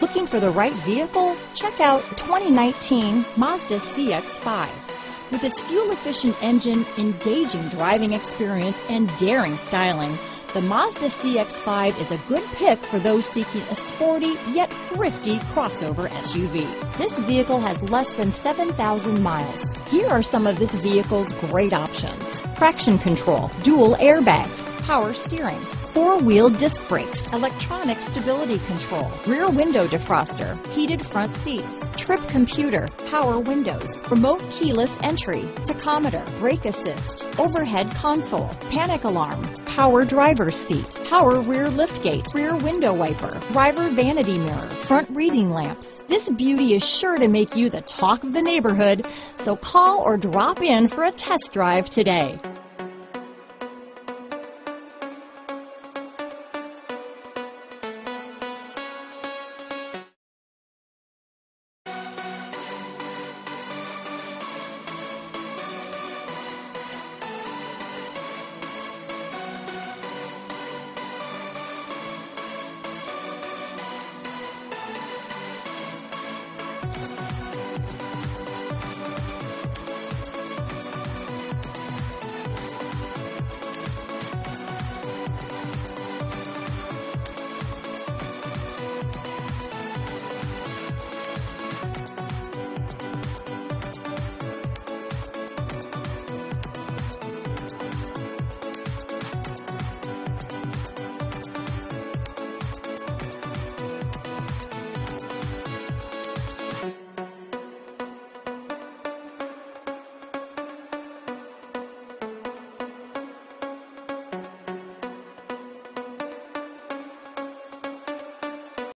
Looking for the right vehicle? Check out 2019 Mazda CX-5. With its fuel-efficient engine, engaging driving experience, and daring styling, the Mazda CX-5 is a good pick for those seeking a sporty yet thrifty crossover SUV. This vehicle has less than 7,000 miles. Here are some of this vehicle's great options. Traction control, dual airbags, power steering, four-wheel disc brakes, electronic stability control, rear window defroster, heated front seats, trip computer, power windows, remote keyless entry, tachometer, brake assist, overhead console, panic alarm, power driver's seat, power rear liftgate, rear window wiper, driver vanity mirror, front reading lamps. This beauty is sure to make you the talk of the neighborhood, so call or drop in for a test drive today.